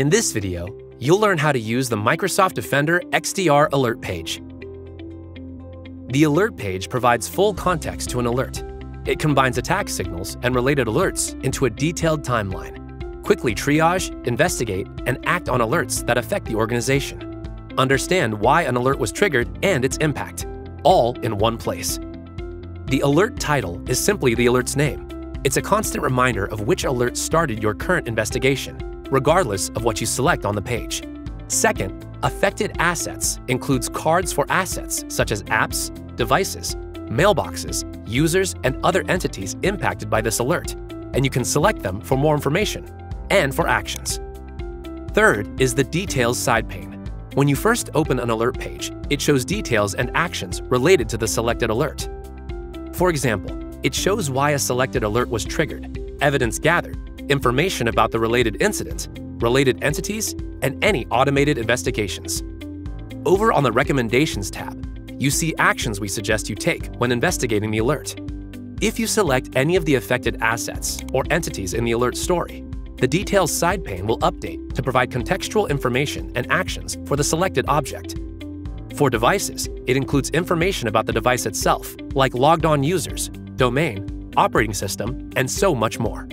In this video, you'll learn how to use the Microsoft Defender XDR alert page. The alert page provides full context to an alert. It combines attack signals and related alerts into a detailed timeline. Quickly triage, investigate, and act on alerts that affect the organization. Understand why an alert was triggered and its impact, all in one place. The alert title is simply the alert's name. It's a constant reminder of which alert started your current investigation, regardless of what you select on the page. Second, affected assets includes cards for assets such as apps, devices, mailboxes, users, and other entities impacted by this alert, and you can select them for more information and for actions. Third is the Details side pane. When you first open an alert page, it shows details and actions related to the selected alert. For example, it shows why a selected alert was triggered, evidence gathered, information about the related incident, related entities, and any automated investigations. Over on the Recommendations tab, you see actions we suggest you take when investigating the alert. If you select any of the affected assets or entities in the alert story, the Details side pane will update to provide contextual information and actions for the selected object. For devices, it includes information about the device itself, like logged on users, domain, operating system, and so much more.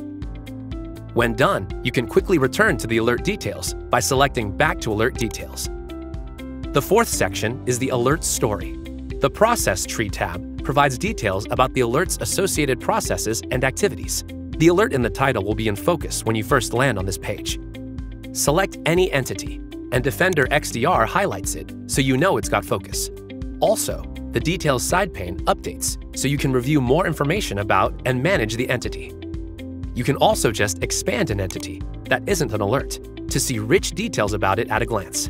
When done, you can quickly return to the alert details by selecting Back to Alert Details. The fourth section is the Alert Story. The Process Tree tab provides details about the alert's associated processes and activities. The alert in the title will be in focus when you first land on this page. Select any entity, and Defender XDR highlights it so you know it's got focus. Also, the Details side pane updates so you can review more information about and manage the entity. You can also just expand an entity that isn't an alert to see rich details about it at a glance.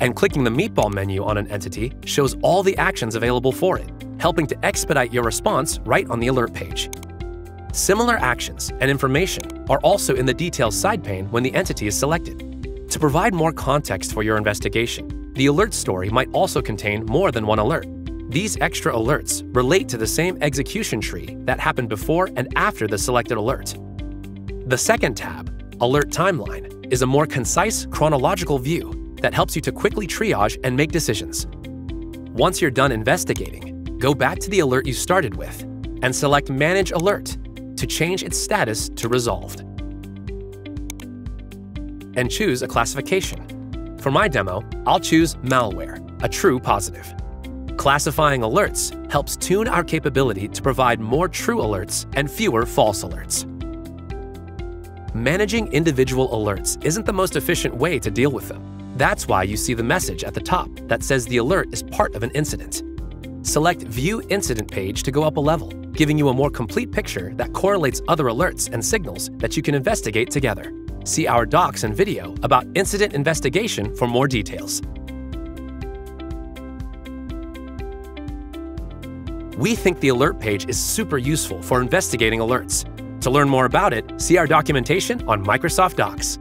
And clicking the meatball menu on an entity shows all the actions available for it, helping to expedite your response right on the alert page. Similar actions and information are also in the Details side pane when the entity is selected. To provide more context for your investigation, the alert story might also contain more than one alert. These extra alerts relate to the same execution tree that happened before and after the selected alert. The second tab, Alert Timeline, is a more concise chronological view that helps you to quickly triage and make decisions. Once you're done investigating, go back to the alert you started with and select Manage Alert to change its status to Resolved and choose a classification. For my demo, I'll choose malware, a true positive. Classifying alerts helps tune our capability to provide more true alerts and fewer false alerts. Managing individual alerts isn't the most efficient way to deal with them. That's why you see the message at the top that says the alert is part of an incident. Select View Incident page to go up a level, giving you a more complete picture that correlates other alerts and signals that you can investigate together. See our docs and video about incident investigation for more details. We think the alert page is super useful for investigating alerts. To learn more about it, see our documentation on Microsoft Docs.